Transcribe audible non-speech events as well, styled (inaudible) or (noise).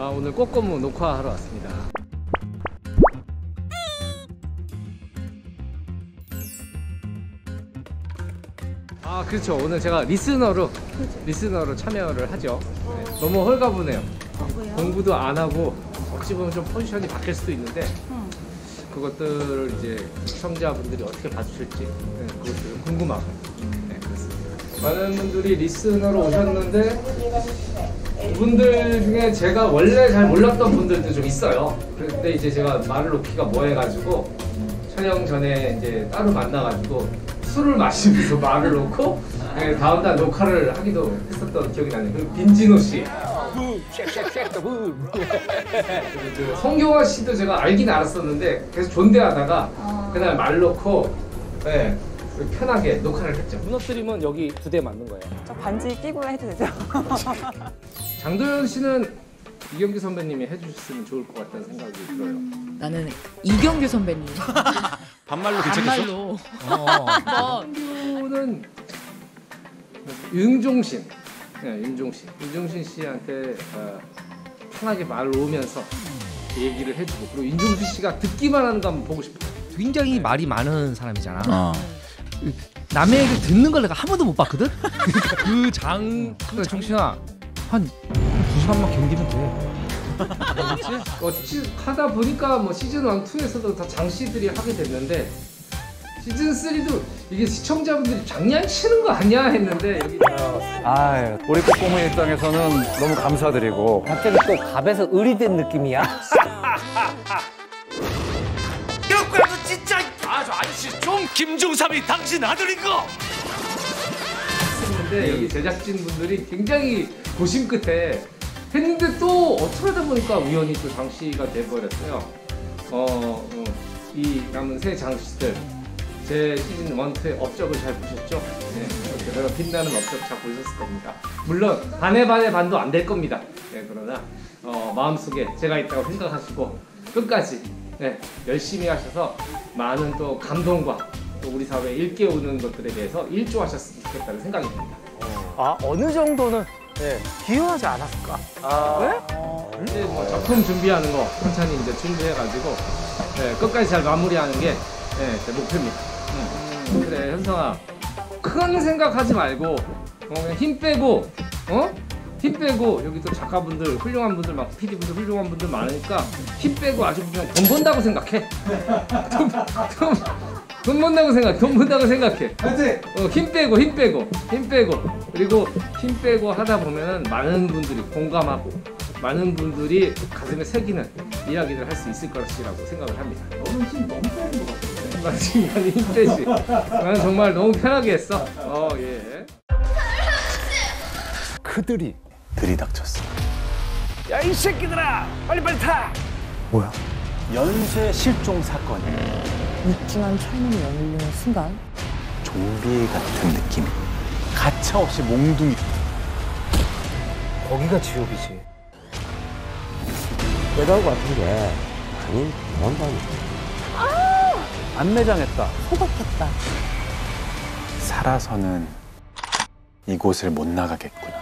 아, 오늘 꽃고무 녹화하러 왔습니다. 아 그렇죠. 오늘 제가 리스너로 리스너로 참여를 하죠. 네, 너무 헐가분해요. 공부도 안 하고 어찌 보면 좀 포지션이 바뀔 수도 있는데 그것들을 이제 시청자분들이 어떻게 봐주실지 네, 그것들 궁금하고. 네, 그렇습니다. 많은 분들이 리스너로 오셨는데 그 분들 중에 제가 원래 잘 몰랐던 분들도 좀 있어요 그런데 이제 제가 말을 놓기가 뭐해가지고 촬영 전에 이제 따로 만나가지고 술을 마시면서 (laughs) 말을 놓고 네, 다음 날 녹화를 하기도 했었던 기억이 나네요. 그리고 빈진호 씨. 그 성경화 씨도 제가 알긴 알았었는데 계속 존대하다가 그날 말 놓고 네, 편하게 녹화를 했죠. 무너뜨리면 여기 두 대 맞는 거예요. 저 반지 끼고 해도 되죠? (laughs) 장도연 씨는 이경규 선배님이 해주셨으면 좋을 것 같다는 생각이 들어요. 나는 이경규 선배님 (laughs) 반말로 괜찮겠어? 반말로 어. 이분은 윤종신, 네, 윤종신, 윤종신 씨한테 어, 편하게 말 놓으면서 얘기를 해주고 그리고 윤종신 씨가 듣기만 하는 거 한번 보고 싶어요. 굉장히 말이 많은 사람이잖아. 어. 남의 얘기를 듣는 걸 내가 한 번도 못 봤거든. (laughs) 그 장, 그 정신아 한두 시간만 견디면 돼. 어찌 하다 보니까 뭐 시즌 1, 2에서도 다 장씨들이 하게 됐는데 시즌 3도 이게 시청자분들이 장난치는 거 아니야 했는데 여기 아, 우리 꼬꼬무 입장에서는 너무 감사드리고 갑자기 또 갑에서 을이 된 느낌이야? 이거 진짜 아저 아저씨 좀 김종삼이 당신 아들인 거. 했는데 여기 제작진 분들이 굉장히 고심 끝에 했는데 또 하다 보니까 우연히 또 장씨가 돼버렸어요. 어, 어, 이 남은 새 장씨들 제 시즌 1, 2의 업적을 잘 보셨죠? 네, 내가 빛나는 업적 잘 보셨을 겁니다. 물론 반의 반의 반도 안 될 겁니다. 네, 그러나 어, 마음속에 제가 있다고 생각하시고 끝까지 네, 열심히 하셔서 많은 또 감동과 또 우리 사회에 일깨우는 것들에 대해서 일조하셨으면 좋겠다는 생각이 듭니다. 아 어느 정도는 예, 기여하지 않았을까? 이제 뭐 작품 준비하는 거 천천히 이제 준비해가지고 네, 끝까지 잘 마무리하는 게 네, 제 목표입니다. 음. 그래 현성아 큰 생각하지 말고 어, 그냥 힘 빼고 어? 힘 빼고 여기 또 작가분들 훌륭한 분들 많고 PD분들 훌륭한 분들 많으니까 힘 빼고 아주 그냥 돈 번다고 생각해. (laughs) 돈, 돈, 돈 번다고 생각, 돈 번다고 생각해. 어, 힘 빼고 힘 빼고 힘 빼고 그리고 힘 빼고 하다 보면은 많은 분들이 공감하고 많은 분들이 가슴에 새기는 이야기를 할 수 있을 것이라고 생각을 합니다. 너는 힘 너무 빼는 것 같아. 나 지금 많이 힘 빼지. 나는 정말 너무 편하게 했어. 어 예. 그들이 들이닥쳤어. 야 이 새끼들아 빨리 빨리 타! 뭐야? 연쇄 실종 사건이 육중한 철문이 열리는 순간 좀비 같은 느낌. 가차 없이 몽둥이. 거기가 지옥이지. 깨달고 같은 게 많이 원반이 안매장했다. 소박했다. 살아서는 이곳을 못 나가겠구나.